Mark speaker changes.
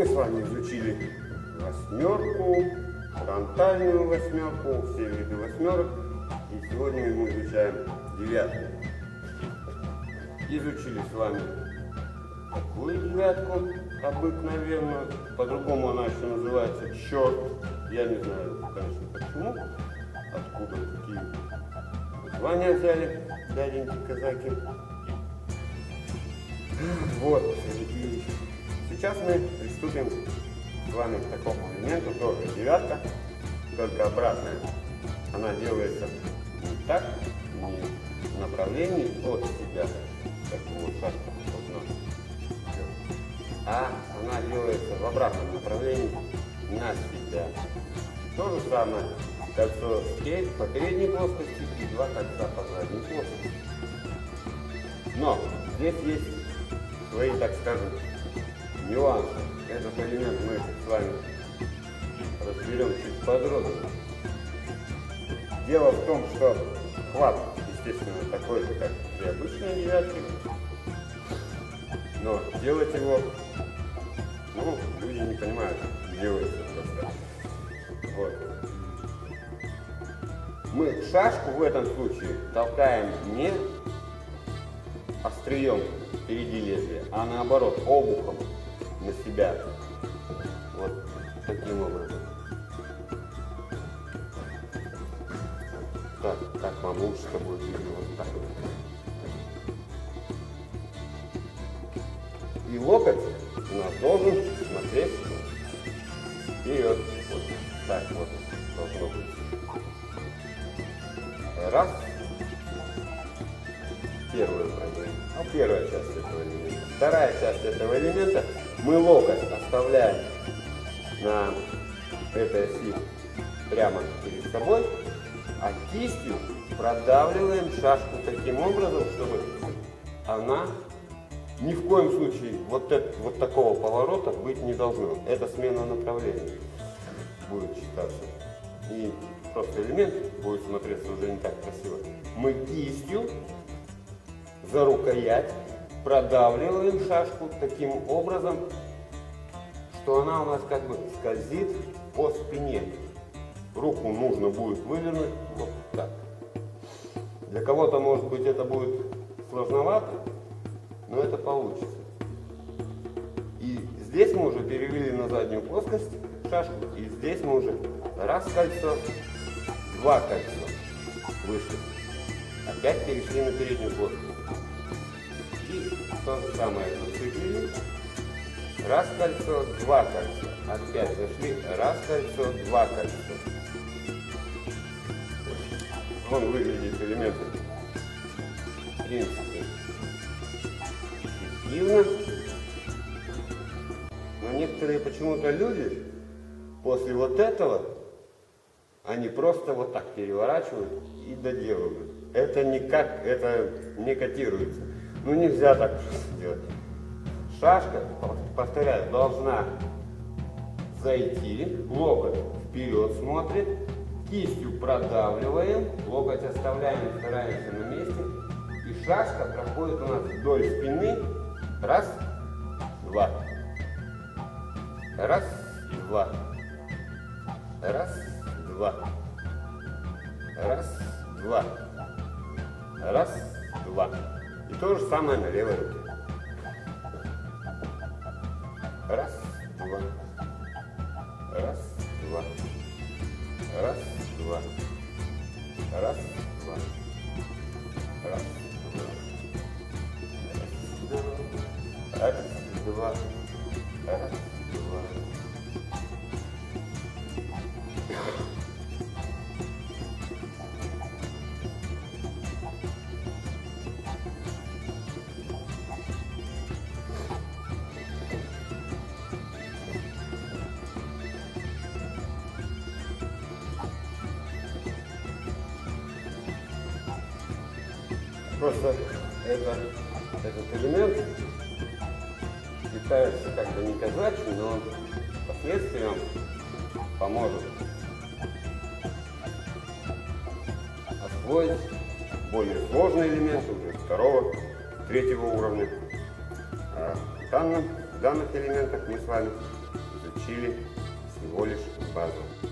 Speaker 1: Мы с вами изучили восьмерку, фронтальную восьмерку, все виды восьмерок. И сегодня мы изучаем девятку. Изучили с вами такую девятку обыкновенную. По-другому она еще называется черт. Я не знаю, конечно, почему, откуда такие названия взяли дяденьки казаки. Вот. Сейчас мы приступим с вами к такому элементу, тоже девятка, только обратная. Она делается не так, не в направлении от себя, как вот так, вот, а она делается в обратном направлении на себя. То же самое кольцо по передней плоскости и два кольца по задней плоскости. Но здесь есть свои, так скажем, нюансы. Этот элемент мы с вами разберем чуть подробнее. Дело в том, что хват, естественно, такой же, как при обычной девятке, но делать его, ну, люди не понимают, делается просто. Вот. Мы шашку в этом случае толкаем не острием впереди лезвия, а наоборот, обухом на себя. Вот таким образом. Так, как вам лучше с тобой видно вот так. И локоть у нас должен Ну, первая часть этого элемента. Вторая часть этого элемента мы локоть оставляем на этой оси прямо перед собой, а кистью продавливаем шашку таким образом, чтобы она ни в коем случае вот, это, вот такого поворота быть не должно. Это смена направления будет считаться. И просто элемент будет смотреться уже не так красиво. Мы кистью за рукоять продавливаем шашку таким образом, что она у нас как бы скользит по спине. Руку нужно будет вывернуть вот так. Для кого-то, может быть, это будет сложновато, но это получится. И здесь мы уже перевели на заднюю плоскость шашку, и здесь мы уже раз кольцо, два кольца вышли. Опять перешли на переднюю плоскость. То же самое зацепили. Раз кольцо, два кольца. Опять зашли. Раз кольцо, два кольца. Он выглядит элементом в принципе эффективно. Но некоторые почему-то люди после вот этого они просто вот так переворачивают и доделывают. Это никак, это не котируется. Ну нельзя так делать. Шашка, повторяю, должна зайти, локоть вперед смотрит, кистью продавливаем, локоть оставляем, стараемся на месте, и шашка проходит у нас вдоль спины, раз, два, раз, два, раз, два, раз, два, раз, два. И то же самое на левой руке. Раз, два. Раз, два. Раз, два. Раз, два. Просто это, этот элемент считается как бы не казачий, но впоследствии поможет освоить более сложные элементы уже второго, третьего уровня. А в, данном, в данных элементах мы с вами включили всего лишь базу.